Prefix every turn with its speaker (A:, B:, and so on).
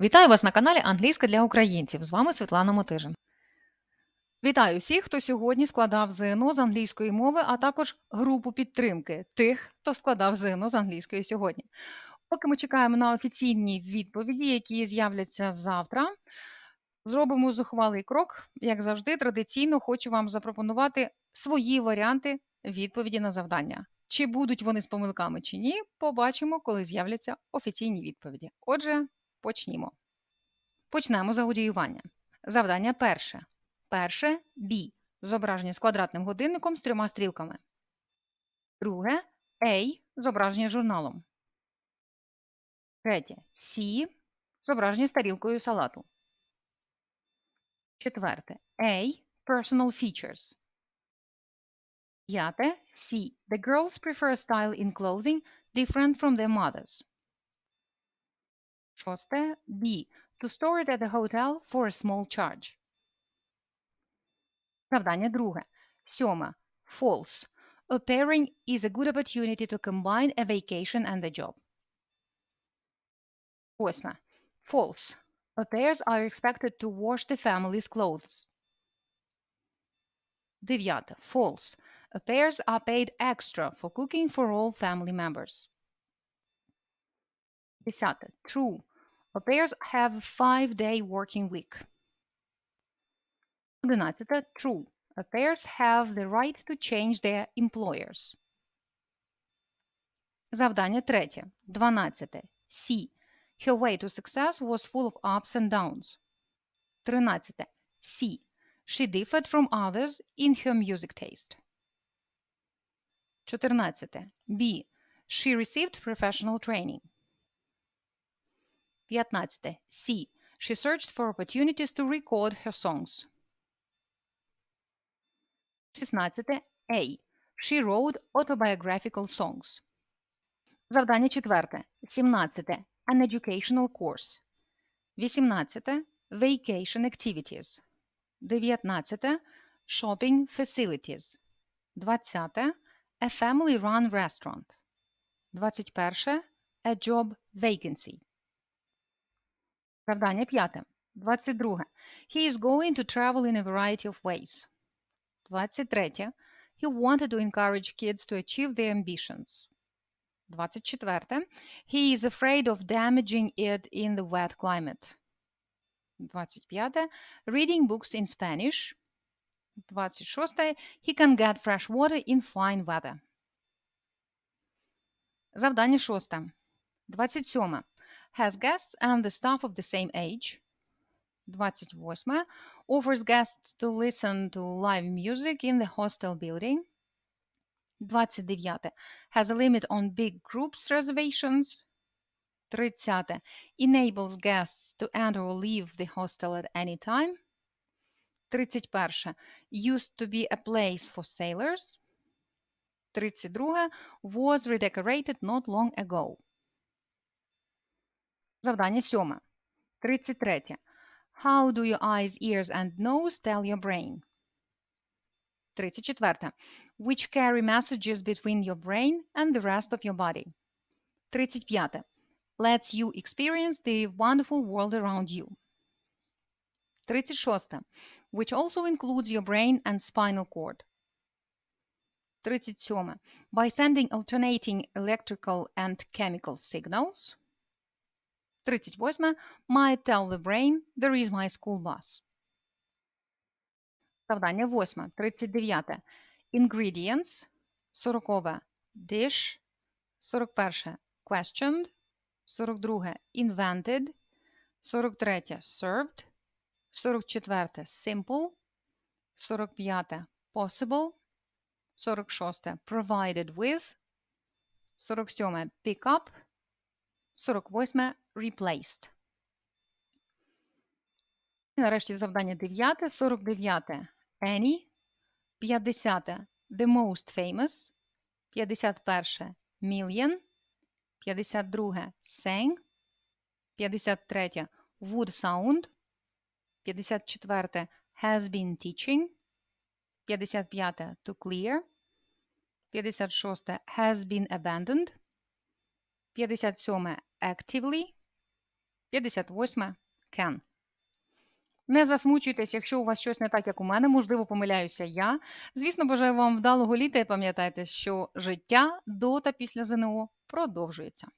A: Вітаю вас на каналі Англійська для українців. З вами Світлана Мотижин. Вітаю всіх, хто сьогодні складав ЗНО з англійської мови, а також групу підтримки тих, хто складав ЗНО з англійської сьогодні. Поки ми чекаємо на офіційні відповіді, які з'являться завтра, зробимо зухвалий крок. Як завжди, традиційно хочу вам запропонувати свої варіанти відповіді на завдання. Чи будуть вони з помилками чи ні, побачимо, коли з'являться офіційні відповіді. Отже, почнімо. Почнемо з аудіювання. Завдання перше. Перше B. Зображення з квадратним годинником з трьома стрілками. Друге A. Зображення з журналом. Третє C. Зображення з тарілкою салату. Четверте A. Personal features. П'яте C. The girls prefer a style in clothing different from their mothers. Шосте. B. To store it at the hotel for a small charge. Завдання друге. Сьома. False. Au pairing is a good opportunity to combine a vacation and a job. Восьма. False. Pairs are expected to wash the family's clothes. Дев'яте. False. Pairs are paid extra for cooking for all family members. Risata, true. Au pairs have a five-day working week. Одинадцяте, true. Au pairs have the right to change their employers. Завдання третє. Дванадцяте. C. Her way to success was full of ups and downs. Тринадцяте. C. She differed from others in her music taste. 14. B. She received professional training. 15. C. She searched for opportunities to record her songs. 16. A. She wrote autobiographical songs. Завдання четверте. 17. An educational course. 18. Vacation activities. 19. Shopping facilities. 20. A family-run restaurant. 21. A job vacancy. Завдання п'яте. 22. He is going to travel in a variety of ways. 23. He wanted to encourage kids to achieve their ambitions. 24. He is afraid of damaging it in the wet climate. 25. Reading books in Spanish. 26. He can get fresh water in fine weather. Завдання шосте. 27. Has guests and the staff of the same age. 28. Offers guests to listen to live music in the hostel building. 29. Has a limit on big groups reservations. 30. Enables guests to enter or leave the hostel at any time. 31. Used to be a place for sailors. 32. Was redecorated not long ago. Завдання сьоме. 33. How do your eyes, ears and nose tell your brain? 34. Which carry messages between your brain and the rest of your body? 35. Lets you experience the wonderful world around you. 36. Which also includes your brain and spinal cord. 37. By sending alternating electrical and chemical signals. 38. Might tell the brain there is my school bus. Завдання 8. 39. Ingredients. 40. Dish. 41. Questioned. 42. Invented. 43. Served. 44. Simple. 45. Possible. 46. Provided with. 47. Pick up. 48. Replaced. І нарешті завдання 9. 49. Any. 50. The most famous. 51. Million. 52. Sang. 53. Would sound. 54. Has been teaching. 55. To clear. 56. Has been abandoned. 57. Actively. 58 can. Не засмучуйтесь, якщо у вас щось не так, як у мене, можливо, помиляюся я. Звісно, бажаю вам вдалого літа і пам'ятайте, що життя до та після ЗНО продовжується.